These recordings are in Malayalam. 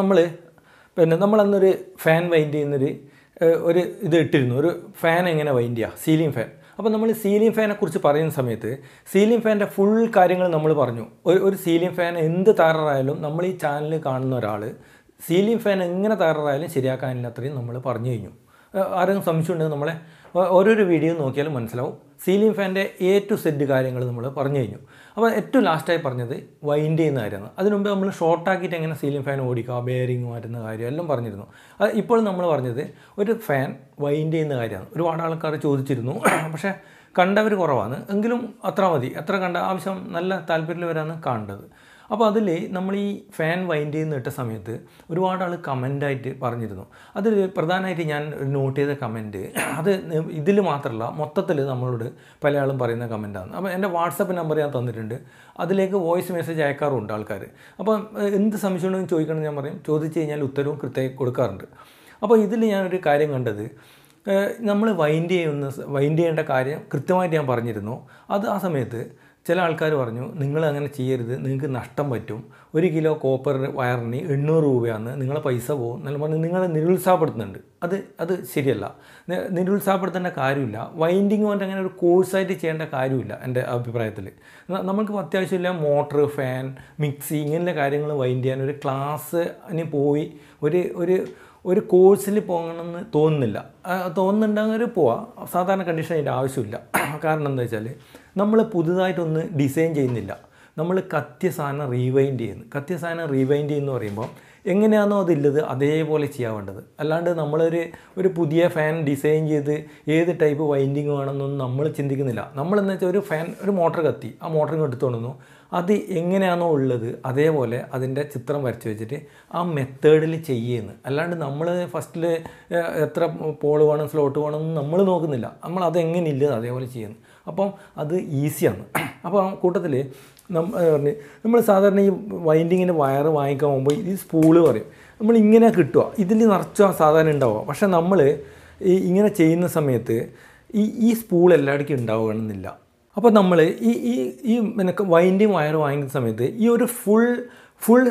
നമ്മൾ പിന്നെ നമ്മളന്നൊരു ഫാൻ വൈൻഡ് ചെയ്യുന്നൊരു ഒരു ഇത് ഇട്ടിരുന്നു. ഒരു ഫാൻ എങ്ങനെ വൈൻഡ് ചെയ്യുക സീലിംഗ് ഫാൻ അപ്പോൾ നമ്മൾ സീലിംഗ് ഫാനെ കുറിച്ച് പറയുന്ന സമയത്ത് സീലിംഗ് ഫാന്റെ ഫുൾ കാര്യങ്ങൾ നമ്മൾ പറഞ്ഞു. ഒരു ഒരു സീലിംഗ് ഫാൻ എന്ത് തകരാറായാലും നമ്മൾ ഈ ചാനൽ കാണുന്ന ഒരാൾ സീലിംഗ് ഫാൻ എങ്ങനെ തകരാറായാലും ശരിയാക്കാനില്ലാത്രയും നമ്മൾ പറഞ്ഞു കഴിഞ്ഞു. ആരെങ്കിലും സംശയമുണ്ടെങ്കിൽ നമ്മളെ ഓരോരോ വീഡിയോ നോക്കിയാലും മനസ്സിലാവും. സീലിംഗ് ഫാന്റെ എ ടു സെഡ് കാര്യങ്ങൾ നമ്മൾ പറഞ്ഞു കഴിഞ്ഞു. അപ്പോൾ ഏറ്റവും ലാസ്റ്റായി പറഞ്ഞത് വൈൻഡ് ചെയ്യുന്ന കാര്യമാണ്. അതിനു മുമ്പ് നമ്മൾ ഷോർട്ടാക്കിയിട്ട് എങ്ങനെ സീലിംഗ് ഫാൻ ഓടിക്കുക ബെയറിങ് മാറ്റുന്ന കാര്യം എല്ലാം പറഞ്ഞിരുന്നു. അത് ഇപ്പോൾ നമ്മൾ പറഞ്ഞത് ഒരു ഫാൻ വൈൻഡ് ചെയ്യുന്ന കാര്യമാണ്. ഒരുപാട് ആൾക്കാർ ചോദിച്ചിരുന്നു. പക്ഷേ കണ്ടവർ കുറവാണ്. എങ്കിലും അത്ര മതി. എത്ര കണ്ട ആവശ്യം നല്ല താല്പര്യമുള്ളവരാണ് കാണേണ്ടത് അപ്പോൾ അതിൽ നമ്മൾ ഈ ഫാൻ വൈൻഡ് ചെയ്യുന്ന ഇട്ട സമയത്ത് ഒരുപാട് ആൾ കമന്റായിട്ട് പറഞ്ഞിരുന്നു. അതിൽ പ്രധാനമായിട്ട് ഞാൻ നോട്ട് ചെയ്ത കമന്റ് അത് ഇതിൽ മാത്രമല്ല മൊത്തത്തിൽ നമ്മളോട് പല ആളും പറയുന്ന കമന്റാണ് അപ്പോൾ എന്റെ വാട്സപ്പ് നമ്പർ ഞാൻ തന്നിട്ടുണ്ട്. അതിലേക്ക് വോയിസ് മെസ്സേജ് അയക്കാറുണ്ട് ആൾക്കാർ അപ്പോൾ എന്ത് സംശയമുണ്ടെന്ന് ചോദിക്കണമെന്ന് ചോദിക്കണം ഞാൻ പറയും. ചോദിച്ചു കഴിഞ്ഞാൽ ഉത്തരവും കൃത്യമായി കൊടുക്കാറുണ്ട്. അപ്പോൾ ഇതിൽ ഞാനൊരു കാര്യം കണ്ടത് നമ്മൾ വൈൻഡ് ചെയ്യുന്ന വൈൻഡ് ചെയ്യേണ്ട കാര്യം കൃത്യമായിട്ട് ഞാൻ പറഞ്ഞിരുന്നു. അത് ആ സമയത്ത് ചില ആൾക്കാർ പറഞ്ഞു നിങ്ങൾ അങ്ങനെ ചെയ്യരുത് നിങ്ങൾക്ക് നഷ്ടം പറ്റും. ഒരു കിലോ കോപ്പർ വയറിന് എണ്ണൂറ് രൂപയാണ് നിങ്ങളെ പൈസ പോകും. എന്നാലും പറഞ്ഞ് നിങ്ങളെ നിരുത്സാഹപ്പെടുത്തുന്നുണ്ട്. അത് അത് ശരിയല്ല. നിരുത്സാഹപ്പെടുത്തേണ്ട കാര്യമില്ല. വൈൻഡിങ് കൊണ്ട് അങ്ങനെ ഒരു കോഴ്സായിട്ട് ചെയ്യേണ്ട കാര്യമില്ല എന്റെ അഭിപ്രായത്തിൽ നമുക്ക് അത്യാവശ്യമില്ല മോട്ടർ ഫാൻ മിക്സി ഇങ്ങനെയുള്ള കാര്യങ്ങൾ വൈൻഡ് ചെയ്യാൻ. ഒരു ക്ലാസ്സിന് പോയി ഒരു ഒരു ഒരു കോഴ്സിൽ പോകണമെന്ന് തോന്നുന്നില്ല. തോന്നുന്നുണ്ടെങ്കിൽ പോവാം. സാധാരണ കണ്ടീഷൻ അതിന്റെ ആവശ്യമില്ല. കാരണം എന്താ വെച്ചാൽ നമ്മൾ പുതുതായിട്ടൊന്ന് ഡിസൈൻ ചെയ്യുന്നില്ല. നമ്മൾ കത്തിയ സാധനം റീവൈൻഡ് ചെയ്യുന്നു. കത്തിയ സാധനം റീവൈൻഡ് ചെയ്യുന്നു പറയുമ്പോൾ എങ്ങനെയാണോ അതില്ലത് അതേപോലെ ചെയ്യാൻ വേണ്ടത്. അല്ലാണ്ട് നമ്മളൊരു ഒരു പുതിയ ഫാൻ ഡിസൈൻ ചെയ്ത് ഏത് ടൈപ്പ് വൈൻഡിങ് വേണമെന്നൊന്നും നമ്മൾ ചിന്തിക്കുന്നില്ല. നമ്മളെന്ന് വെച്ചാൽ ഒരു ഫാൻ ഒരു മോട്ടർ കത്തി. ആ മോട്ടർ എടുത്തുകൊണ്ടുന്നു അത് എങ്ങനെയാണോ ഉള്ളത് അതേപോലെ അതിന്റെ ചിത്രം വരച്ച് വെച്ചിട്ട് ആ മെത്തേഡിൽ ചെയ്യുന്നു. അല്ലാണ്ട് നമ്മൾ ഫസ്റ്റിൽ എത്ര പോൾ വേണം സ്ലോട്ട് വേണം നമ്മൾ നോക്കുന്നില്ല. നമ്മൾ അതെങ്ങനെ ഇല്ലത് അതേപോലെ ചെയ്യുന്നു. അപ്പം അത് ഈസിയാണ്. അപ്പോൾ കൂട്ടത്തിൽ നമ്മൾ നമ്മൾ സാധാരണ ഈ വൈൻഡിങ്ങിന്റെ വയർ വാങ്ങിക്കാൻ പോകുമ്പോൾ ഈ സ്പൂൾ പറയും. നമ്മൾ ഇങ്ങനെ കിട്ടുക ഇതിൽ നിറച്ചാൽ സാധാരണ ഉണ്ടാവുക പക്ഷേ നമ്മൾ ഈ ഇങ്ങനെ ചെയ്യുന്ന സമയത്ത് ഈ ഈ സ്പൂൾ എല്ലായിടക്കും ഉണ്ടാവുകയാണെന്നില്ല. അപ്പോൾ നമ്മൾ ഈ ഈ ഈ പിന്നെ വൈൻഡിങ് വയർ വാങ്ങിക്കുന്ന സമയത്ത് ഈ ഒരു ഫുൾ ഫുൾ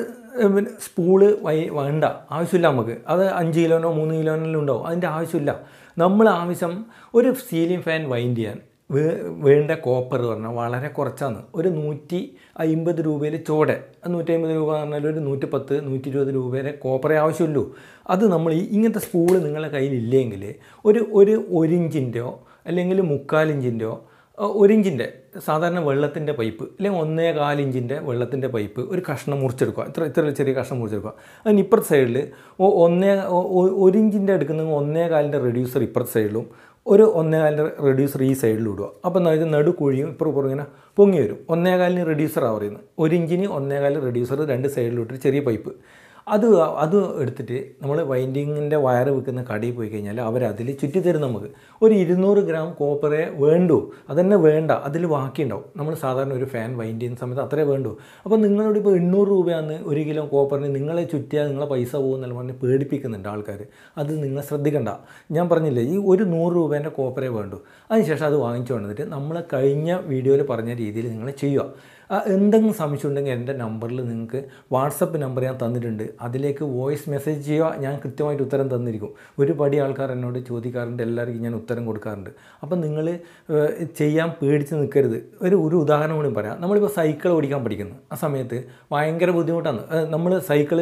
സ്പൂൾ വൈ വേണ്ട. ആവശ്യമില്ല നമുക്ക്. അത് അഞ്ച് കിലോനോ മൂന്ന് കിലോനോ ഉണ്ടാവും. അതിന്റെ ആവശ്യമില്ല. നമ്മൾ ആവശ്യം ഒരു സീലിംഗ് ഫാൻ വൈൻഡ് ചെയ്യാൻ വേ വേണ്ട കോപ്പർ പറഞ്ഞാൽ വളരെ കുറച്ചാണ് ഒരു നൂറ്റി അമ്പത് രൂപയിൽ ചോടെ. നൂറ്റി അമ്പത് രൂപ പറഞ്ഞാൽ ഒരു നൂറ്റി പത്ത് നൂറ്റി ഇരുപത് രൂപയുടെ കോപ്പറേ ആവശ്യമുള്ളൂ. അത് നമ്മൾ ഈ ഇങ്ങനത്തെ സ്പൂൾ നിങ്ങളുടെ കയ്യിലില്ലെങ്കിൽ ഒരു ഒരു ഒരിഞ്ചിന്റെയോ അല്ലെങ്കിൽ മുക്കാലിഞ്ചിന്റെയോ ഒരിഞ്ചിന്റെ സാധാരണ വെള്ളത്തിന്റെ പൈപ്പ് അല്ലെങ്കിൽ ഒന്നേ കാലിഞ്ചിന്റെ വെള്ളത്തിന്റെ പൈപ്പ് ഒരു കഷ്ണം മുറിച്ചെടുക്കുക. ഇത്ര ഇത്ര ചെറിയ കഷ്ണം മുറിച്ചെടുക്കുക. അതിന് ഇപ്പുറത്തെ സൈഡിൽ ഒന്നേ ഒരിഞ്ചിന്റെ എടുക്കുന്ന ഒന്നേ കാലിന്റെ റെഡ്യൂസർ ഇപ്പുറത്തെ സൈഡിലും ഒരു ഒന്നേ കാലിന്റെ റെഡ്യൂസർ ഈ സൈഡിൽ ഇടുക. അപ്പോൾ എന്താ വെച്ചാൽ നടു കുഴിയും ഇപ്പുറം ഇങ്ങനെ പൊങ്ങി വരും. ഒന്നേ കാലിന് റെഡ്യൂസറാണ് പറയുന്നത്. ഒരു ഇഞ്ചിന് ഒന്നേ കാലിന് റെഡ്യൂസർ രണ്ട് സൈഡിലിട്ടൊരു ചെറിയ പൈപ്പ് അത് അത് എടുത്തിട്ട് നമ്മൾ വൈൻഡിങ്ങിന്റെ വയർ വെക്കുന്ന കടയിൽ പോയി കഴിഞ്ഞാൽ അവരതിൽ ചുറ്റി തരും നമുക്ക്. ഒരു ഇരുന്നൂറ് ഗ്രാം കോപ്പറേ വേണ്ടൂ. അതന്നെ വേണ്ട. അതിൽ ബാക്കിയുണ്ടാവും. നമ്മൾ സാധാരണ ഒരു ഫാൻ വൈൻഡ് ചെയ്യുന്ന സമയത്ത് അത്രേ വേണ്ടു. അപ്പോൾ നിങ്ങളോട് ഇപ്പോൾ എണ്ണൂറ് രൂപയാണ് ഒരു കിലോ കോപ്പറിന് നിങ്ങളെ ചുറ്റിയാൽ നിങ്ങളെ പൈസ പോകുന്നല്ല പറഞ്ഞ് പേടിപ്പിക്കുന്നുണ്ട് ആൾക്കാർ അത് നിങ്ങൾ ശ്രദ്ധിക്കണ്ട. ഞാൻ പറഞ്ഞില്ലേ ഈ ഒരു നൂറ് രൂപേന്റെ കോപ്പറേ വേണ്ടൂ. അതിനുശേഷം അത് വാങ്ങിച്ചു കൊണ്ടിട്ട് നമ്മൾ കഴിഞ്ഞ വീഡിയോയിൽ പറഞ്ഞ രീതിയിൽ നിങ്ങൾ ചെയ്യുക. എന്തെങ്കിലും സംശയം ഉണ്ടെങ്കിൽ എന്റെ നമ്പറിൽ നിങ്ങൾക്ക് വാട്സപ്പ് നമ്പർ ഞാൻ തന്നിട്ടുണ്ട്. അതിലേക്ക് വോയിസ് മെസ്സേജ് ചെയ്യുക ഞാൻ കൃത്യമായിട്ട് ഉത്തരം തന്നിരിക്കും. ഒരു പടി ആൾക്കാർ എന്നോട് ചോദിക്കാറുണ്ട് എല്ലാവർക്കും ഞാൻ ഉത്തരം കൊടുക്കാറുണ്ട്. അപ്പം നിങ്ങൾ ചെയ്യാൻ പേടിച്ച് നിൽക്കരുത്. ഒരു ഒരു ഉദാഹരണം കൂടി പറയാം. നമ്മളിപ്പോൾ സൈക്കിൾ ഓടിക്കാൻ പഠിക്കുന്നു. ആ സമയത്ത് ഭയങ്കര ബുദ്ധിമുട്ടാണ്. നമ്മൾ സൈക്കിൾ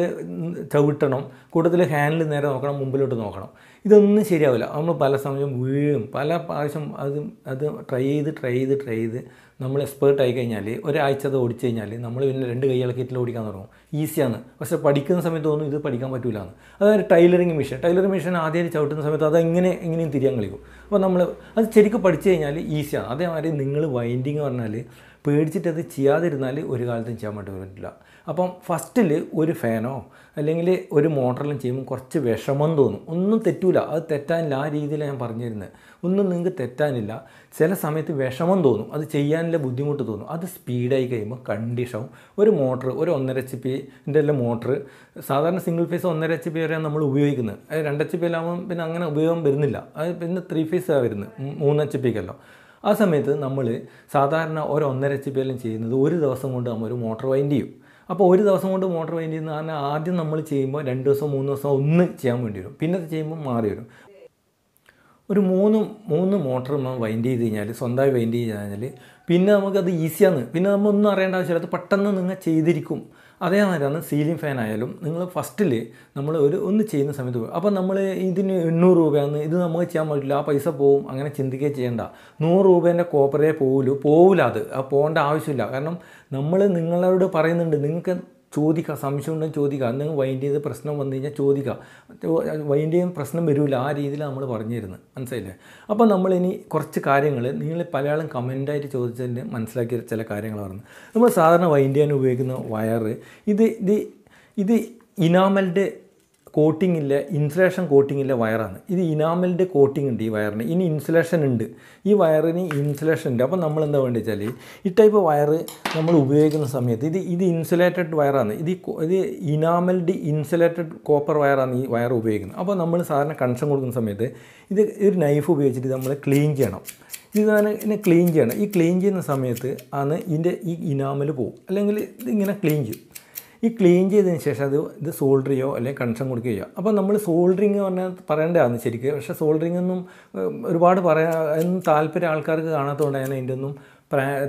ചവിട്ടണം കൂട്ടത്തിൽ ഹാൻഡിൽ നേരെ നോക്കണം മുമ്പിലോട്ട് നോക്കണം. ഇതൊന്നും ശരിയാവില്ല. നമ്മൾ പല സമയം വീഴും. പല പ്രാവശ്യം അത് അത് ട്രൈ ചെയ്ത് ട്രൈ ചെയ്ത് ട്രൈ ചെയ്ത് നമ്മൾ എക്സ്പേർട്ട് ആയി കഴിഞ്ഞാൽ ഒരാഴ്ച അത് ഓടിച്ചു കഴിഞ്ഞാൽ നമ്മൾ പിന്നെ രണ്ട് കൈ ഇളക്കിയിട്ട് ഓടിക്കാൻ തുടങ്ങും. ഈസിയാണ് പക്ഷേ പഠിക്കുന്ന സമയത്ത് ഒന്നും ഇത് പഠിക്കാൻ പറ്റില്ല എന്ന് അതായത് ടൈലറിങ് മെഷീൻ ടൈലറിങ് മെഷീൻ ആദ്യം ചവിട്ടുന്ന സമയത്ത് അത് എങ്ങനെ എങ്ങനെയും തിരിയാൻ കളിക്കും. അപ്പോൾ നമ്മൾ അത് ശരിക്കും പഠിച്ചു കഴിഞ്ഞാൽ ഈസിയാണ് അതേമാതിരി നിങ്ങൾ വൈൻഡിങ് പറഞ്ഞാൽ പേടിച്ചിട്ട് അത് ചെയ്യാതിരുന്നാൽ ഒരു കാലത്തും ചെയ്യാൻ പറ്റില്ല അപ്പം ഫസ്റ്റിൽ ഒരു ഫാനോ അല്ലെങ്കിൽ ഒരു മോട്ടറിലും ചെയ്യുമ്പോൾ കുറച്ച് വിഷമം തോന്നും. ഒന്നും തെറ്റൂല. അത് തെറ്റാനില്ല. ആ രീതിയിലാണ് ഞാൻ പറഞ്ഞിരുന്നത് ഒന്നും നിങ്ങൾക്ക് തെറ്റാനില്ല. ചില സമയത്ത് വിഷമം തോന്നും. അത് ചെയ്യാനുള്ള ബുദ്ധിമുട്ട് തോന്നും. അത് സ്പീഡായി കഴിയുമ്പോൾ കണ്ടീഷാവും. ഒരു മോട്ടർ ഒരു ഒന്നര എച്ച് പിന്റെ എല്ലാം മോട്ടർ സാധാരണ സിംഗിൾ ഫേസ് ഒന്നര എച്ച് പി വരെയാണ് നമ്മൾ ഉപയോഗിക്കുന്നത്. അത് രണ്ട് എച്ച് പി എല്ലാവും പിന്നെ അങ്ങനെ ഉപയോഗം വരുന്നില്ല. അത് പിന്നെ ത്രീ ഫേസാണ് വരുന്നത്. മൂന്ന് എച്ച് പിക്കല്ലോ ആ സമയത്ത് നമ്മൾ സാധാരണ ഒരു ഒന്നര എച്ച് പി എല്ലാം ചെയ്യുന്നത് ഒരു ദിവസം കൊണ്ട് നമ്മൾ ഒരു മോട്ടർ വൈൻഡ് ചെയ്യും. അപ്പോൾ ഒരു ദിവസം കൊണ്ട് മോട്ടോർ വൈൻഡ് ചെയ്യുന്ന പറഞ്ഞാൽ ആദ്യം നമ്മൾ ചെയ്യുമ്പോൾ രണ്ട് ദിവസം മൂന്ന് ദിവസം ഒന്ന് ചെയ്യാൻ വേണ്ടി വരും. പിന്നെ ചെയ്യുമ്പോൾ മാറി വരും. ഒരു മൂന്ന് മൂന്ന് മോട്ടർ നമ്മൾ വൈൻഡ് ചെയ്ത് കഴിഞ്ഞാൽ സ്വന്തമായി വൈൻഡ് ചെയ്ത് കഴിഞ്ഞാൽ പിന്നെ നമുക്കത് ഈസിയാണ് പിന്നെ നമ്മൾ ഒന്നും അറിയേണ്ട ആവശ്യമില്ല. അത് പെട്ടെന്ന് നിങ്ങൾ ചെയ്തിരിക്കും. അതേമാതിരിയാണ് സീലിംഗ് ഫാൻ ആയാലും നിങ്ങൾ ഫസ്റ്റിൽ നമ്മൾ ഒരു ഒന്ന് ചെയ്യുന്ന സമയത്ത് പോകും അപ്പോൾ നമ്മൾ ഇതിന് എണ്ണൂറ് രൂപയാണ്. ഇത് നമുക്ക് ചെയ്യാൻ പറ്റില്ല. ആ പൈസ പോവും. അങ്ങനെ ചിന്തിക്കുകയും ചെയ്യേണ്ട. നൂറ് രൂപേന്റെ കോപ്പറേ പോവുള്ളൂ പോവില്ല അത്. ആ പോകേണ്ട ആവശ്യമില്ല. കാരണം നമ്മൾ നിങ്ങളോട് പറയുന്നുണ്ട് നിങ്ങൾക്ക് ചോദിക്കുക സംശയം ഉണ്ടെങ്കിൽ ചോദിക്കുക നിങ്ങൾ വൈൻഡ് ചെയ്ത് പ്രശ്നം വന്നു കഴിഞ്ഞാൽ ചോദിക്കുക വൈൻഡ് ചെയ്യുന്ന പ്രശ്നം വരില്ല ആ രീതിയിൽ നമ്മൾ പറഞ്ഞു തരുന്നത് മനസ്സിലായില്ലേ? അപ്പോൾ നമ്മളിനി കുറച്ച് കാര്യങ്ങൾ നിങ്ങൾ പലയാളും കമന്റായിട്ട് ചോദിച്ചതിന് മനസ്സിലാക്കിയ ചില കാര്യങ്ങൾ പറഞ്ഞു നമ്മൾ സാധാരണ വൈൻഡ് ചെയ്യാൻ ഉപയോഗിക്കുന്ന വയറ് ഇത് ഇത് ഇത് ഇനാമലിന്റെ കോട്ടിംഗ് ഇല്ല ഇൻസുലേഷൻ കോട്ടിംഗ് ഇല്ല വയറാണ്. ഇത് ഇനാമലിന്റെ കോട്ടിംഗ് ഉണ്ട് ഈ വയറിന്. ഇനി ഇൻസുലേഷൻ ഉണ്ട്. ഈ വയറിന് ഇൻസുലേഷൻ ഉണ്ട്. അപ്പോൾ നമ്മൾ എന്താ വേണ്ടി വെച്ചാൽ ഈ ടൈപ്പ് വയർ നമ്മൾ ഉപയോഗിക്കുന്ന സമയത്ത് ഇത് ഇത് ഇൻസുലേറ്റഡ് വയറാണ്. ഇത് ഇത് ഇനാമൽഡ് ഇൻസുലേറ്റഡ് കോപ്പർ വയറാണ് ഈ വയർ ഉപയോഗിക്കുന്നത്. അപ്പോൾ നമ്മൾ സാധാരണ കണക്ഷൻ കൊടുക്കുന്ന സമയത്ത് ഇത് ഒരു നൈഫ് ഉപയോഗിച്ചിട്ട് നമ്മൾ ക്ലീൻ ചെയ്യണം. ഇത് ഞാൻ ഇതിനെ ക്ലീൻ ചെയ്യണം. ഈ ക്ലീൻ ചെയ്യുന്ന സമയത്ത് ആണ് ഇതിന്റെ ഈ ഇനാമൽ പോകും അല്ലെങ്കിൽ ഇതിങ്ങനെ ക്ലീൻ ചെയ്യും. ഈ ക്ലീൻ ചെയ്തതിന് ശേഷം അത് ഇത് സോൾഡർ ചെയ്യോ അല്ലെങ്കിൽ കണക്ഷൻ കൊടുക്കുകയോ ചെയ്യുക അപ്പോൾ നമ്മൾ സോൾഡറിങ് പറഞ്ഞാൽ പറയേണ്ടതാണ് ശരിക്കും. പക്ഷേ സോൾഡറിങ് ഒന്നും ഒരുപാട് പറയാൻ താല്പര്യം ആൾക്കാർക്ക് കാണാത്തതുകൊണ്ട് ഞാൻ അതിന്റെ ഒന്നും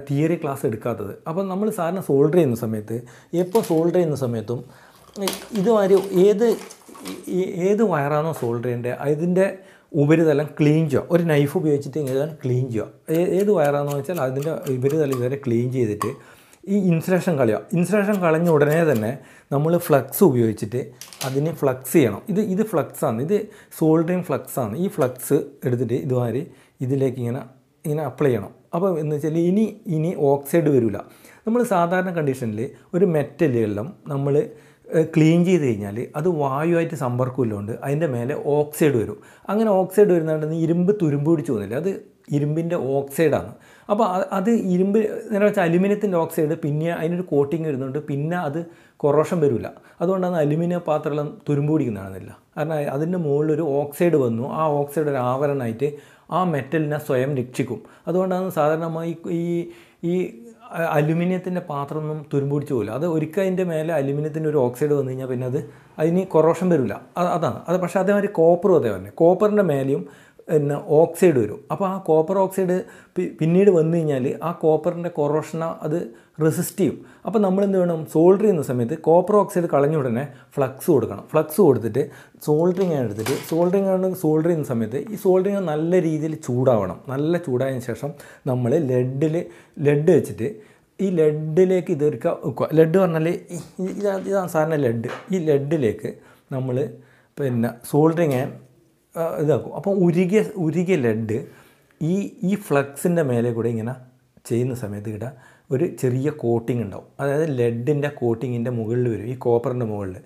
തിയറി ക്ലാസ് എടുക്കാത്തത്. അപ്പോൾ നമ്മൾ സാറിന് സോൾഡർ ചെയ്യുന്ന സമയത്ത് എപ്പോൾ സോൾഡർ ചെയ്യുന്ന സമയത്തും ഇതുമാതിരി ഏത് ഏത് വയറാണോ സോൾഡർ ചെയ്യേണ്ടത് അതിന്റെ ഉപരിതലം ക്ലീൻ ചെയ്യുക. ഒരു നൈഫ് ഉപയോഗിച്ചിട്ട് ഇങ്ങനെ ക്ലീൻ ചെയ്യുക. ഏത് വയറാണെന്ന് വെച്ചാൽ അതിന്റെ ഉപരിതലം ഇതുവരെ ക്ലീൻ ചെയ്തിട്ട് ഈ ഇൻസുലേഷൻ കളയുക ഇൻസുലേഷൻ കളഞ്ഞ ഉടനെ തന്നെ നമ്മൾ ഫ്ലക്സ് ഉപയോഗിച്ചിട്ട് അതിനെ ഫ്ലക്സ് ചെയ്യണം. ഇത് ഇത് ഫ്ലക്സാണ് ഇത് സോൾഡറിങ് ഫ്ലക്സാണ് ഈ ഫ്ലക്സ് എടുത്തിട്ട് ഇതുമാതിരി ഇതിലേക്ക് ഇങ്ങനെ ഇങ്ങനെ അപ്ലൈ ചെയ്യണം. അപ്പോൾ എന്ന് വെച്ചാൽ ഇനി ഇനി ഓക്സൈഡ് വരില്ല നമ്മൾ സാധാരണ കണ്ടീഷനിൽ ഒരു മെറ്റലെല്ലാം നമ്മൾ ക്ലീൻ ചെയ്ത് കഴിഞ്ഞാൽ അത് വായുവായിട്ട് സമ്പർക്കമില്ലോണ്ട് അതിന്റെ മേലെ ഓക്സൈഡ് വരും. അങ്ങനെ ഓക്സൈഡ് വരുന്നതുകൊണ്ട് ഇരുമ്പ് തുരുമ്പ് പിടിച്ച് പോകുന്നില്ല. അത് ഇരുമ്പിന്റെ ഓക്സൈഡാണ്. അപ്പോൾ അത് ഇരുമ്പ് നേരെ വെച്ചാൽ അലുമിനിയത്തിന്റെ ഓക്സൈഡ് പിന്നെ അതിനൊരു കോട്ടിങ് വരുന്നുണ്ട് പിന്നെ അത് കൊറോഷൻ വരില്ല. അതുകൊണ്ടാണ് അലുമിനിയം പാത്രമെല്ലാം തുരുമ്പ് പിടിക്കുന്നതാണെന്നില്ല. കാരണം അതിന്റെ മുകളിലൊരു ഓക്സൈഡ് വന്നു ആ ഓക്സൈഡ് ഒരു ആവരണമായിട്ട് ആ മെറ്റലിനെ സ്വയം രക്ഷിക്കും. അതുകൊണ്ടാണ് സാധാരണമായി ഈ ഈ അലുമിനിയത്തിന്റെ പാത്രമൊന്നും തുരുമ്പ് പിടിച്ച് പോകില്ല. അത് ഒരിക്കൽ അതിന്റെ മേലെ അലുമിനിയത്തിന്റെ ഒരു ഓക്സൈഡ് വന്നു കഴിഞ്ഞാൽ പിന്നെ അത് അതിന് കൊറോഷൻ വരില്ല. അതാണ്. അത് പക്ഷേ അതേമാതിരി കോപ്പറും അതേ തന്നെ. കോപ്പറിന്റെ മേലെയും പിന്നെ ഓക്സൈഡ് വരും. അപ്പോൾ ആ കോപ്പർ ഓക്സൈഡ് പിന്നീട് വന്നു കഴിഞ്ഞാൽ ആ കോപ്പറിന്റെ കൊറോഷന അത് റെസിസ്റ്റ് ചെയ്യും. അപ്പോൾ നമ്മൾ എന്ത് വേണം സോൾഡർ ചെയ്യുന്ന സമയത്ത് കോപ്പർ ഓക്സൈഡ് കളഞ്ഞ ഉടനെ ഫ്ലക്സ് കൊടുക്കണം. ഫ്ലക്സ് കൊടുത്തിട്ട് സോൾഡറിങ് എടുത്തിട്ട് സോൾഡറിങ് ആണ് സോൾഡർ ചെയ്യുന്ന സമയത്ത് ഈ സോൾഡറിങ് നല്ല രീതിയിൽ ചൂടാവണം. നല്ല ചൂടായതിനു ശേഷം നമ്മൾ ലെഡിൽ ലെഡ് വെച്ചിട്ട് ഈ ലെഡിലേക്ക് ഇതൊരുക്ക വെക്കുക. ലെഡ് പറഞ്ഞാൽ ഇതാ- ഇതാണ് സാധാരണ ലെഡ് ഈ ലെഡിലേക്ക് നമ്മൾ പിന്നെ സോൾഡറിങ് ഇതാക്കും. അപ്പോൾ ഉരുകിയ ഉരുകിയ ലെഡ് ഈ ഈ ഫ്ലക്സിന്റെ മേലെ കൂടെ ഇങ്ങനെ ചെയ്യുന്ന സമയത്ത് ഇവിടെ ഒരു ചെറിയ കോട്ടിംഗ് ഉണ്ടാവും. അതായത് ലെഡിന്റെ കോട്ടിങ്ങിന്റെ മുകളിൽ വരും ഈ കോപ്പറിന്റെ മുകളിൽ.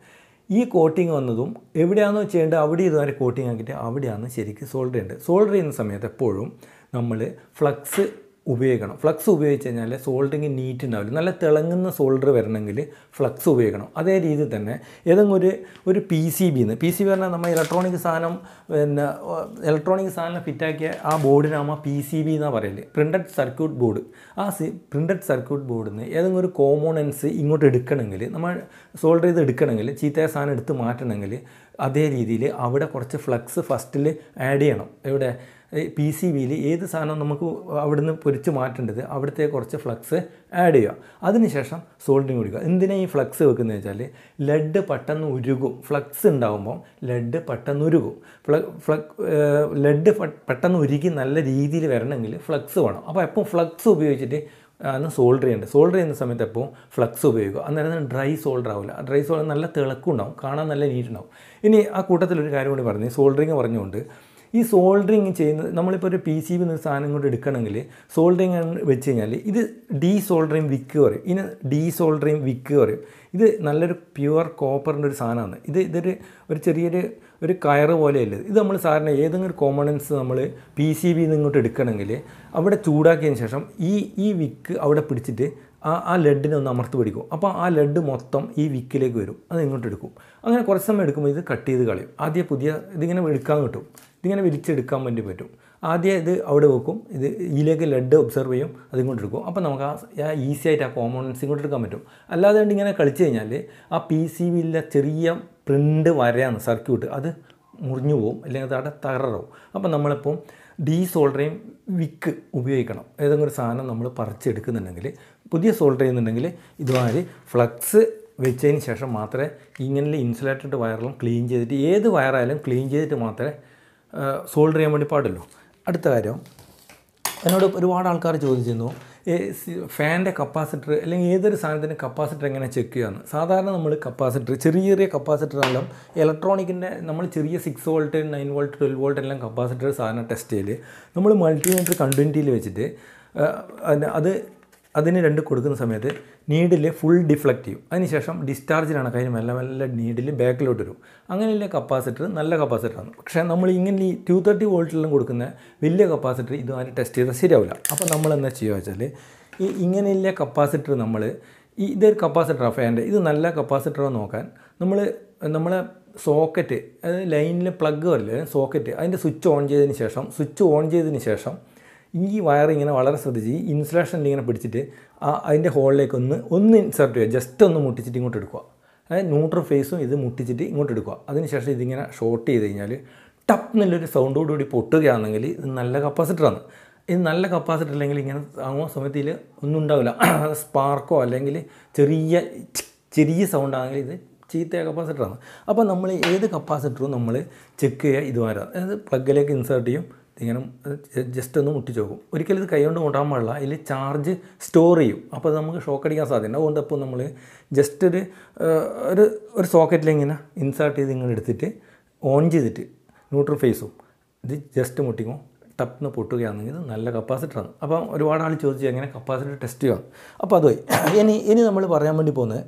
ഈ കോട്ടിങ് വന്നതും എവിടെയാണോ ചെയ്യേണ്ടത് അവിടെ ഇതുവരെ കോട്ടിങ് ആക്കിയിട്ട് അവിടെയാണ് ശരിക്കും സോൾഡർ ചെയ്യേണ്ടത്. സോൾഡർ ചെയ്യുന്ന സമയത്ത് എപ്പോഴും നമ്മൾ ഫ്ലക്സ് ഉപയോഗിക്കണം. ഫ്ലക്സ് ഉപയോഗിച്ച് കഴിഞ്ഞാൽ സോൾഡിങ് നീറ്റ് ഉണ്ടാവില്ല. നല്ല തിളങ്ങുന്ന സോൾഡർ വരണമെങ്കിൽ ഫ്ലക്സ് ഉപയോഗിക്കണം. അതേ രീതിയിൽ തന്നെ ഏതെങ്കിലും ഒരു ഒരു പി സി ബിന്ന് പി സി ബി പറഞ്ഞാൽ നമ്മൾ ഇലക്ട്രോണിക് സാധനം പിന്നെ ഇലക്ട്രോണിക് സാധനം ഫിറ്റാക്കിയ ആ ബോർഡിനാകുമ്പോൾ പി സി ബി എന്നാണ് പറയൽ. പ്രിന്റഡ് സർക്യൂട്ട് ബോർഡ് ആ സി പ്രിന്റഡ് സർക്യൂട്ട് ബോർഡിൽ നിന്ന് ഏതെങ്കിലും ഒരു കോമോണൻസ് ഇങ്ങോട്ട് എടുക്കണമെങ്കിൽ നമ്മൾ സോൾഡർ ചെയ്ത് എടുക്കണമെങ്കിൽ ചീത്തയ സാധനം എടുത്ത് മാറ്റണമെങ്കിൽ അതേ രീതിയിൽ അവിടെ കുറച്ച് ഫ്ലക്സ് ഫസ്റ്റിൽ ആഡ് ചെയ്യണം. എവിടെ? പി സി ബിയിൽ ഏത് സാധനം നമുക്ക് അവിടുന്ന് പൊരിച്ച് മാറ്റേണ്ടത് അവിടുത്തെ കുറച്ച് ഫ്ലക്സ് ആഡ് ചെയ്യുക. അതിനുശേഷം സോൾഡിങ് കൊടുക്കുക. എന്തിനാണ് ഈ ഫ്ലക്സ് വെക്കുന്നത് വെച്ചാൽ ലെഡ് പെട്ടെന്ന് ഉരുകും. ഫ്ലക്സ് ഉണ്ടാകുമ്പോൾ ലെഡ് പെട്ടെന്ന് ഉരുകും. ഫ്ല ഫ്ലക് ലെഡ് പെട്ടെന്ന് ഉരുകി നല്ല രീതിയിൽ വരണമെങ്കിൽ ഫ്ലക്സ് വേണം. അപ്പോൾ എപ്പോൾ ഫ്ലക്സ് ഉപയോഗിച്ചിട്ട് ആണ് സോൾഡർ ചെയ്യേണ്ടത് സോൾഡർ ചെയ്യുന്ന സമയത്ത് എപ്പോൾ ഫ്ലക്സ് ഉപയോഗിക്കുക. അന്നേരം ഡ്രൈ സോൾഡർ ആവില്ല. ഡ്രൈ സോൾഡർ നല്ല തിളക്കം ഉണ്ടാവും കാണാൻ നല്ല നീറ്റ് ഉണ്ടാവും. ഇനി ആ കൂട്ടത്തിൽ ഒരു കാര്യം കൂടി പറഞ്ഞു. സോൾഡറിങ് പറഞ്ഞുകൊണ്ട് ഈ സോൾഡറിങ് ചെയ്യുന്നത് നമ്മളിപ്പോൾ ഒരു പി സി ബി എന്നൊരു സാധനം കൊണ്ട് എടുക്കണമെങ്കിൽ സോൾഡറിങ് വെച്ച് കഴിഞ്ഞാൽ ഇത് ഡീ സോൾഡറിങ് വിക്ക് പറയും. ഇനി ഡീ സോൾഡറിങ് വിക്ക് പറയും. ഇത് നല്ലൊരു പ്യുവർ കോപ്പറിന്റെ ഒരു സാധനമാണ്. ഇത് ഇതൊരു ഒരു ചെറിയൊരു ഒരു കയറ് പോലെയല്ല. ഇത് നമ്മൾ സാറിന് ഏതെങ്കിലും കോമണൻസ് നമ്മൾ പി സി ബിയിൽ നിന്ന് ഇങ്ങോട്ട് എടുക്കണമെങ്കിൽ അവിടെ ചൂടാക്കിയതിന് ശേഷം ഈ ഈ വിക്ക് അവിടെ പിടിച്ചിട്ട് ആ ആ ലെഡിനെ ഒന്ന് അമർത്ത് പിടിക്കും. അപ്പോൾ ആ ലെഡ് മൊത്തം ഈ വിക്കിലേക്ക് വരും. അത് ഇങ്ങോട്ട് എടുക്കും. അങ്ങനെ കുറച്ച് സമയം എടുക്കുമ്പോൾ ഇത് കട്ട് ചെയ്ത് കളയും. ആദ്യം പുതിയ ഇതിങ്ങനെ എടുക്കാൻ കിട്ടും. ഇതിങ്ങനെ വിരിച്ചെടുക്കാൻ വേണ്ടി പറ്റും. ആദ്യം ഇത് അവിടെ വെക്കും. ഇത് ഇതിലേക്ക് ലെഡ് ഒബ്സർവ് ചെയ്യും. അതും കൊണ്ട് എടുക്കും. അപ്പോൾ നമുക്ക് ആ ഈസി ആയിട്ട് ആ കോമ്പോണൻസ് ഇങ്ങോട്ട് എടുക്കാൻ പറ്റും. അല്ലാതെ കൊണ്ട് ഇങ്ങനെ കളിച്ച് കഴിഞ്ഞാൽ ആ പി സി ബിയിലെ ചെറിയ പ്രിന്റ് വരയാണ് സർക്യൂട്ട് അത് മുറിഞ്ഞു പോകും അല്ലെങ്കിൽ അവിടെ തകരാറാവും അപ്പോൾ നമ്മളിപ്പം ഡി സോൾഡറേയും വിക്ക് ഉപയോഗിക്കണം. ഏതെങ്കിലും ഒരു സാധനം നമ്മൾ പറിച്ചെടുക്കുന്നുണ്ടെങ്കിൽ പുതിയ സോൾഡർ ചെയ്യുന്നുണ്ടെങ്കിൽ ഇതുമാതിരി ഫ്ലക്സ് വെച്ചതിന് ശേഷം മാത്രമേ ഇങ്ങനെ ഇൻസുലേറ്റഡ് വയറെല്ലാം ക്ലീൻ ചെയ്തിട്ട് ഏത് വയറായാലും ക്ലീൻ ചെയ്തിട്ട് മാത്രമേ സോൾഡർ ചെയ്യാൻ വേണ്ടി പാടില്ലോ. അടുത്ത കാര്യം എന്നോട് ഒരുപാട് ആൾക്കാർ ചോദിച്ചിരുന്നു ഫാന്റെ കപ്പാസിറ്റർ അല്ലെങ്കിൽ ഏതൊരു സാധനത്തിന്റെ കപ്പാസിറ്റർ എങ്ങനെ ചെക്ക് ചെയ്യാമെന്ന് സാധാരണ നമ്മൾ കപ്പാസിറ്റർ ചെറിയ ചെറിയ കപ്പാസിറ്റർ എല്ലാം ഇലക്ട്രോണിക്കിന്റെ നമ്മൾ ചെറിയ six volt nine volt twelve volt എല്ലാം കപ്പാസിറ്റർ സാധനം ടെസ്റ്റ് ചെയ്യൽ നമ്മൾ മൾട്ടിമീറ്റർ കണ്ടിന്യൂറ്റിയിൽ വെച്ചിട്ട് അത് അതിന് രണ്ട് കൊടുക്കുന്ന സമയത്ത് നീഡിൽ ഫുൾ ഡിഫ്ലക്റ്റ് ചെയ്യും. അതിനുശേഷം ഡിസ്ചാർജിലാണ് കാര്യം മെല്ലെ മെല്ലെ നീഡിൽ ബാക്കിലോട്ട് വരും. അങ്ങനെയുള്ള കപ്പാസിറ്റർ നല്ല കപ്പാസിറ്ററാണ് പക്ഷേ നമ്മൾ ഇങ്ങനെ ഈ ടു തേർട്ടി വോൾട്ടിലെല്ലാം കൊടുക്കുന്ന വലിയ കപ്പാസിറ്റർ ഇതുമാതിരി ടെസ്റ്റ് ചെയ്താൽ ശരിയാവില്ല. അപ്പോൾ നമ്മൾ എന്താ ചെയ്യുക വെച്ചാൽ ഈ ഇങ്ങനെയുള്ള കപ്പാസിറ്റർ നമ്മൾ ഈ ഇതൊരു കപ്പാസിറ്ററാണ് ഫാന്റെ ഇത് നല്ല കപ്പാസിറ്ററോ നോക്കാൻ നമ്മൾ നമ്മളെ സോക്കറ്റ് അതായത് ലൈനിലെ പ്ലഗ് വരില്ല സോക്കറ്റ് അതിന്റെ സ്വിച്ച് ഓൺ ചെയ്തതിന് ശേഷം സ്വിച്ച് ഓൺ ചെയ്തതിന് ശേഷം ഈ വയർ ഇങ്ങനെ വളരെ ശ്രദ്ധിച്ച് ഈ ഇൻസുലേഷനിൽ ഇങ്ങനെ പിടിച്ചിട്ട് ആ അതിന്റെ ഹോളിലേക്ക് ഒന്ന് ഒന്ന് ഇൻസർട്ട് ചെയ്യുക. ജസ്റ്റ് ഒന്ന് മുട്ടിച്ചിട്ട് ഇങ്ങോട്ട് എടുക്കുക. അതായത് ന്യൂട്രൽ ഫേസും ഇത് മുട്ടിച്ചിട്ട് ഇങ്ങോട്ട് എടുക്കുക. അതിനുശേഷം ഇതിങ്ങനെ ഷോർട്ട് ചെയ്ത് കഴിഞ്ഞാൽ ടപ്പ് എന്നുള്ളൊരു സൗണ്ടോടുകൂടി പൊട്ടുകയാണെങ്കിൽ ഇത് നല്ല കപ്പാസിറ്ററാണ് ഇത് നല്ല കപ്പാസിറ്റർ അല്ലെങ്കിൽ ഇങ്ങനെ ആകുമ്പോൾ ഇതിൽ ഒന്നും ഉണ്ടാവില്ല. സ്പാർക്കോ അല്ലെങ്കിൽ ചെറിയ ചെറിയ സൗണ്ട് ആണെങ്കിൽ ഇത് ചീത്ത കപ്പാസിറ്ററാണ് അപ്പോൾ നമ്മൾ ഏത് കപ്പാസിറ്ററും നമ്മൾ ചെക്ക് ചെയ്യുക ഇതുവരെ. അതായത് പ്ലഗിലേക്ക് ഇൻസേർട്ട് ചെയ്യും. ഇങ്ങനെ ജസ്റ്റ് ഒന്ന് മുട്ടിച്ചോക്കും ഒരിക്കലും ഇത് കൈകൊണ്ട് കൊണ്ടാൻ പാടില്ല. ഇതിൽ ചാർജ് സ്റ്റോർ ചെയ്യും. അപ്പോൾ അത് നമുക്ക് ഷോക്ക് അടിക്കാൻ സാധ്യത അതുകൊണ്ട് അപ്പോൾ നമ്മൾ ജസ്റ്റ് ഒരു ഒരു ഒരു സോക്കറ്റിൽ ഇങ്ങനെ ഇൻസേർട്ട് ചെയ്ത് ഇങ്ങനെ എടുത്തിട്ട് ഓൺ ചെയ്തിട്ട് ന്യൂട്രൽ ഫേസും ഇത് ജസ്റ്റ് മുട്ടിക്കും. ടപ്ന്ന് പൊട്ടുകയാണെങ്കിൽ ഇത് നല്ല കപ്പാസിറ്ററാണ് അപ്പം ഒരുപാട് ആൾ ചോദിച്ചു എങ്ങനെ കപ്പാസിറ്റർ ടെസ്റ്റ് ചെയ്യാം അപ്പോൾ അതുപോയി. ഇനി ഇനി നമ്മൾ പറയാൻ വേണ്ടി പോകുന്നത്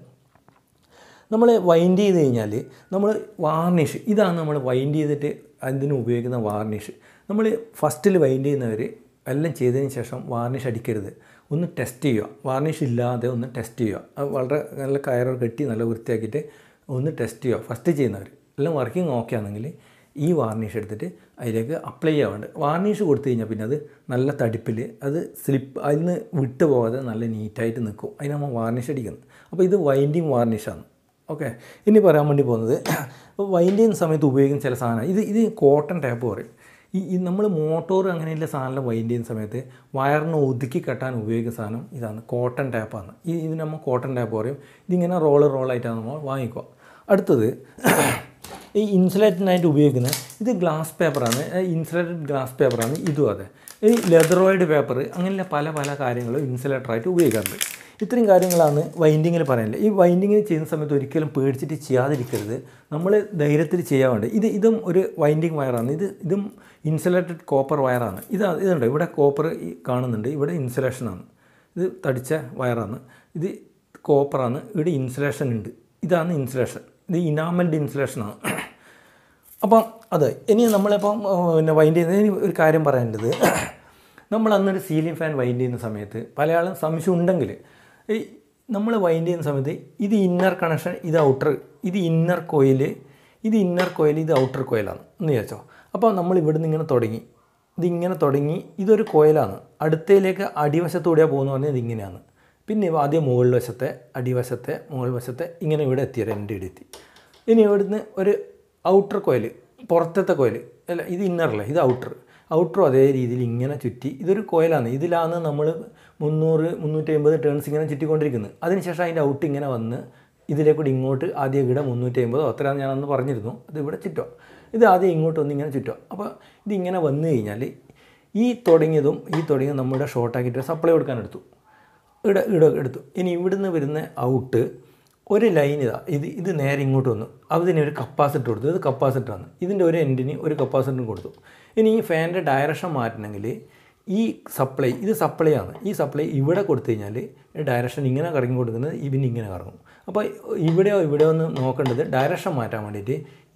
നമ്മൾ വൈൻഡ് ചെയ്ത് കഴിഞ്ഞാൽ നമ്മൾ വാർണിഷ് ഇതാണ് നമ്മൾ വൈൻഡ് ചെയ്തിട്ട് അതിന് ഉപയോഗിക്കുന്ന വാർണിഷ് നമ്മൾ ഫസ്റ്റിൽ വൈൻഡ് ചെയ്യുന്നവർ എല്ലാം ചെയ്തതിന് ശേഷം വാർണിഷ് അടിക്കരുത്. ഒന്ന് ടെസ്റ്റ് ചെയ്യുക. വാർണിഷ് ഇല്ലാതെ ഒന്ന് ടെസ്റ്റ് ചെയ്യുക. വളരെ നല്ല കയറൊക്കെ കെട്ടി നല്ല വൃത്തിയാക്കിയിട്ട് ഒന്ന് ടെസ്റ്റ് ചെയ്യുക. ഫസ്റ്റ് ചെയ്യുന്നവർ എല്ലാം വർക്കിംഗ് ഓക്കെ ആണെങ്കിൽ ഈ വാർണിഷ് എടുത്തിട്ട് അതിലേക്ക് അപ്ലൈ ചെയ്യാറുണ്ട് വാർണിഷ് കൊടുത്തു കഴിഞ്ഞാൽ പിന്നെ അത് നല്ല തടിപ്പിൽ അത് സ്ലിപ്പ് അതിൽ നിന്ന് വിട്ടു പോകാതെ നല്ല നീറ്റായിട്ട് നിൽക്കും അതിന് നമ്മൾ വാർണിഷ് അടിക്കുന്നത്. അപ്പോൾ ഇത് വൈൻഡിങ് വാർണിഷാണ് ഓക്കെ ഇനി പറയാൻ വേണ്ടി പോകുന്നത് അപ്പോൾ വൈൻഡ് ചെയ്യുന്ന സമയത്ത് ഉപയോഗിക്കുന്ന ചില സാധനം ഇത് ഇത് കോട്ടൺ ടാപ്പ് പറയും. ഈ ഈ നമ്മൾ മോട്ടോർ അങ്ങനെയുള്ള സാധനം വൈൻഡ് ചെയ്യുന്ന സമയത്ത് വയറിനെ ഒതുക്കി കെട്ടാൻ ഉപയോഗിക്കുന്ന സാധനം ഇതാണ് കോട്ടൺ ടാപ്പാണ് ഈ ഇതിന് നമ്മൾ കോട്ടൺ ടാപ്പ് പറയും. ഇതിങ്ങനെ റോൾ റോളായിട്ടാണ് നമ്മൾ വാങ്ങിക്കുക. അടുത്തത് ഈ ഇൻസുലേറ്റഡിനായിട്ട് ഉപയോഗിക്കുന്നത് ഇത് ഗ്ലാസ് പേപ്പറാണ് ഇൻസുലേറ്റഡ് ഗ്ലാസ് പേപ്പറാണ് ഇതും അതെ. ഈ ലെതറോയിഡ് പേപ്പർ അങ്ങനെയുള്ള പല പല കാര്യങ്ങളും ഇൻസുലേറ്ററായിട്ട് ഉപയോഗിക്കാറുണ്ട്. ഇത്രയും കാര്യങ്ങളാണ് വൈൻഡിങ്ങിൽ പറയാനില്ല ഈ വൈൻഡിങ്ങിൽ ചെയ്യുന്ന സമയത്ത് ഒരിക്കലും പേടിച്ചിട്ട് ചെയ്യാതിരിക്കരുത്. നമ്മൾ ധൈര്യത്തിൽ ചെയ്യാറുണ്ട് ഇത് ഇതും ഒരു വൈൻഡിങ് വയറാണ് ഇത് ഇതും ഇൻസുലേറ്റഡ് കോപ്പർ വയറാണ് ഇത് ഇതുണ്ട്. ഇവിടെ കോപ്പർ കാണുന്നുണ്ട്. ഇവിടെ ഇൻസുലേഷനാണ് ഇത് തടിച്ച വയറാണ് ഇത് കോപ്പറാണ് ഇവിടെ ഇൻസുലേഷൻ ഉണ്ട്. ഇതാണ് ഇൻസുലേഷൻ ഇത് ഇനാമൽഡ് ഇൻസുലേഷനാണ് അപ്പം അത് ഇനി നമ്മളിപ്പം പിന്നെ വൈൻഡ് ചെയ്യുന്ന ഒരു കാര്യം പറയേണ്ടത്. നമ്മൾ അന്നൊരു സീലിംഗ് ഫാൻ വൈൻഡ് ചെയ്യുന്ന സമയത്ത് പല ആളും സംശയം ഉണ്ടെങ്കിൽ ഈ നമ്മൾ വൈൻഡ് ചെയ്യുന്ന സമയത്ത് ഇത് ഇന്നർ കണക്ഷൻ ഇത് ഔട്ടർ ഇത് ഇന്നർ കോയിൽ ഇത് ഇന്നർ കോയിൽ ഇത് ഔട്ടർ കോയിലാണ് എന്ന് വിചാരിച്ചോ. അപ്പോൾ നമ്മൾ ഇവിടുന്ന് ഇങ്ങനെ തുടങ്ങി. ഇതിങ്ങനെ തുടങ്ങി. ഇതൊരു കോയിലാണ് അടുത്തയിലേക്ക് അടിവശത്തൂടെയാണ് പോകുന്നത് പറഞ്ഞാൽ ഇതിങ്ങനെയാണ് പിന്നെ ആദ്യം മുകൾ വശത്തെ അടിവശത്തെ മുകൾ വശത്തെ ഇങ്ങനെ ഇവിടെ എത്തിയ എന്റെ ഇവിടെ ഇനി ഇവിടുന്ന് ഒരു ഔട്ടർ കോയിൽ പുറത്തത്തെ കോയിൽ അല്ല ഇത് ഇന്നറല്ല ഇത് ഔട്ടർ ഔട്ടറും അതേ രീതിയിൽ ഇങ്ങനെ ചുറ്റി ഇതൊരു കോയിലാണ്. ഇതിലാണ് നമ്മൾ മുന്നൂറ് മുന്നൂറ്റി അമ്പത് ടേൺസ് ഇങ്ങനെ ചുറ്റിക്കൊണ്ടിരിക്കുന്നത്. അതിനുശേഷം അതിന്റെ ഔട്ട് ഇങ്ങനെ വന്ന് ഇതിലേക്ക് കൂടി ഇങ്ങോട്ട് ആദ്യം ഇവിടെ മുന്നൂറ്റി അമ്പതോ അത്രയാണ് ഞാനന്ന് പറഞ്ഞിരുന്നു. അത് ഇവിടെ ചുറ്റുക. ഇത് ആദ്യം ഇങ്ങോട്ട് വന്ന് ഇങ്ങനെ ചുറ്റുക. അപ്പോൾ ഇതിങ്ങനെ വന്നു കഴിഞ്ഞാൽ ഈ തുടങ്ങിയതും ഈ തുടങ്ങിയതും നമ്മുടെ ഷോർട്ടാക്കിയിട്ട് സപ്ലൈ കൊടുക്കാൻ എടുത്തു. ഇവിടെ ഇട എടുത്തു. ഇനി ഇവിടുന്ന് വരുന്ന ഔട്ട് ഒരു ലൈൻ ഇതാ. ഇത് ഇത് നേരെ ഇങ്ങോട്ട് വന്നു. അതിന് ഒരു കപ്പാസിറ്റർ കൊടുത്തു. ഇത് കപ്പാസിറ്ററാണ് ഇതിന്റെ ഒരു എൻഡിന് ഒരു കപ്പാസിറ്ററും കൊടുത്തു. ഇനി ഈ ഫാനിന്റെ ഡയറക്ഷൻ മാറ്റണമെങ്കിൽ ഈ സപ്ലൈ ഇത് സപ്ലൈ ആണ്. ഈ സപ്ലൈ ഇവിടെ കൊടുത്തു കഴിഞ്ഞാൽ ഡയറക്ഷൻ ഇങ്ങനെ കറങ്ങി കൊടുക്കുന്നത് ഇതിന് ഇങ്ങനെ കറങ്ങും. അപ്പോൾ ഇവിടെയോ ഇവിടെയോ ഒന്ന് നോക്കേണ്ടത് ഡയറക്ഷൻ മാറ്റാൻ വേണ്ടിയിട്ട്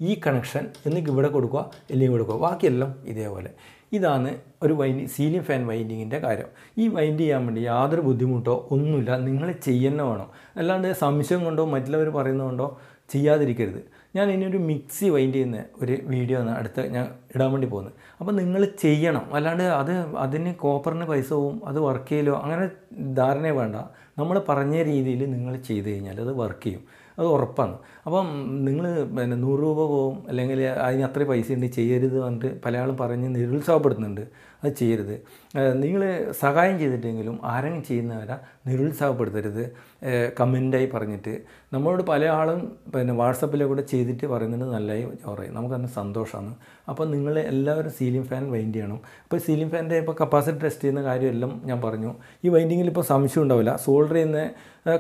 ഈ കണക്ഷൻ എന്നിട്ട് ഇവിടെ കൊടുക്കുക അല്ലെങ്കിൽ ഇവിടെ കൊടുക്കുക. ബാക്കിയെല്ലാം ഇതേപോലെ. ഇതാണ് ഒരു വൈൻഡി സീലിംഗ് ഫാൻ വൈൻഡിങ്ങിന്റെ കാര്യം. ഈ വൈൻഡ് ചെയ്യാൻ വേണ്ടി യാതൊരു ബുദ്ധിമുട്ടോ ഒന്നുമില്ല. നിങ്ങൾ ചെയ്യുന്ന വേണം. അല്ലാണ്ട് സംശയം കൊണ്ടോ മറ്റുള്ളവർ പറയുന്നതുകൊണ്ടോ ചെയ്യാതിരിക്കരുത്. ഞാൻ ഇനി ഒരു മിക്സി വൈൻഡ് ചെയ്യുന്ന ഒരു വീഡിയോ ആണ് അടുത്ത ഞാൻ ഇടാൻ വേണ്ടി പോകുന്നത്. അപ്പോൾ നിങ്ങൾ ചെയ്യണം. അല്ലാണ്ട് അത് അതിന് കോപ്പറിന് പൈസ പോവും അത് വർക്ക് ചെയ്യലോ അങ്ങനെ ധാരണ വേണ്ട. നമ്മൾ പറഞ്ഞ രീതിയിൽ നിങ്ങൾ ചെയ്ത് കഴിഞ്ഞാൽ അത് വർക്ക് ചെയ്യും. അത് ഉറപ്പാണ്. അപ്പം നിങ്ങൾ പിന്നെ നൂറ് രൂപ പോവും അല്ലെങ്കിൽ അതിന് അത്ര പൈസ ഉണ്ട് ചെയ്യരുത് പറഞ്ഞിട്ട് പല ആളും പറഞ്ഞ് നിരുത്സാഹപ്പെടുത്തുന്നുണ്ട്. അത് ചെയ്യരുത്. നിങ്ങൾ സഹായം ചെയ്തിട്ടെങ്കിലും ആരെങ്കിലും ചെയ്യുന്നവരെ നിരുത്സാഹപ്പെടുത്തരുത്. കമന്റായി പറഞ്ഞിട്ട്. നമ്മളോട് പല ആളും പിന്നെ വാട്സപ്പിലൂടെ ചെയ്തിട്ട് പറയുന്നത് നല്ലതായി പറയും. നമുക്കന്ന് സന്തോഷമാണ്. അപ്പോൾ നിങ്ങൾ എല്ലാവരും സീലിംഗ് ഫാൻ വൈൻഡ് ചെയ്യണം. അപ്പോൾ സീലിംഗ് ഫാനിന്റെ ഇപ്പോൾ കപ്പാസിറ്റി ടെസ്റ്റ് ചെയ്യുന്ന കാര്യമെല്ലാം ഞാൻ പറഞ്ഞു. ഈ വൈൻഡിങ്ങിൽ ഇപ്പോൾ സംശയം ഉണ്ടാവില്ല. സോൾഡർ ചെയ്യുന്ന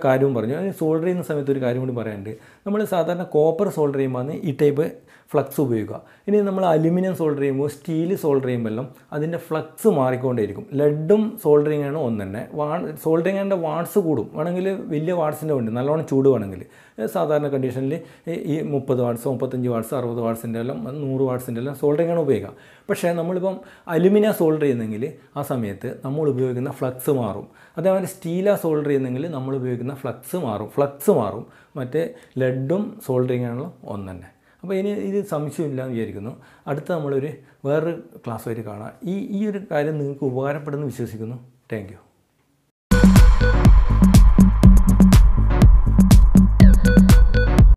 കാര്യവും പറഞ്ഞു. സോൾഡർ ചെയ്യുന്ന സമയത്ത് ഒരു കാര്യം കൂടി പറയാനുണ്ട്. നമ്മൾ സാധാരണ കോപ്പർ സോൾഡർ ചെയ്യുമ്പോൾ ഈ ടൈപ്പ് ഫ്ലക്സ് ഉപയോഗിക്കുക. ഇനി നമ്മൾ അലുമിനിയം സോൾഡർ ചെയ്യുമ്പോൾ സ്റ്റീൽ സോൾഡർ ചെയ്യുമ്പോൾ അതിന്റെ ഫ്ലക്സ് മാറിക്കൊണ്ടേയിരിക്കും. ലെഡും സോൾഡറിങ്ങാണ് ഒന്ന് തന്നെ വാ സോൾഡറിങ്ങിന്റെ വാട്സ് കൂടും. വേണമെങ്കിൽ വലിയ വാട്സിന്റെ ഉണ്ട് നല്ലോണം ചൂട് വേണമെങ്കിൽ. സാധാരണ കണ്ടീഷനിൽ ഈ മുപ്പത് വാട്സ് മുപ്പത്തഞ്ച് വാട്സ് അറുപത് വാട്സിന്റെ എല്ലാം നൂറ് വാട്സിന്റെ എല്ലാം സോൾഡറിങ് ആണ് ഉപയോഗിക്കുക. പക്ഷേ നമ്മളിപ്പം അലുമിനിയ സോൾഡർ ചെയ്യുന്നെങ്കിൽ ആ സമയത്ത് നമ്മൾ ഉപയോഗിക്കുന്ന ഫ്ലക്സ് മാറും. അതേപോലെ സ്റ്റീല സോൾഡർ ചെയ്യുന്നെങ്കിൽ നമ്മൾ ഉപയോഗിക്കുന്ന ഫ്ലക്സ് മാറും. ഫ്ലക്സ് മാറും. മറ്റേ ലെഡും സോൾഡറിങ് ആണല്ലോ ഒന്ന് തന്നെ അപ്പോൾ ഇനി ഇത് സംശയമില്ല എന്ന് വിചാരിക്കുന്നു. അടുത്ത നമ്മളൊരു വേറൊരു ക്ലാസ് വരെ കാണാം. ഈ ഈ ഒരു കാര്യം നിങ്ങൾക്ക് ഉപകാരപ്പെടുമെന്ന് വിശ്വസിക്കുന്നു. താങ്ക്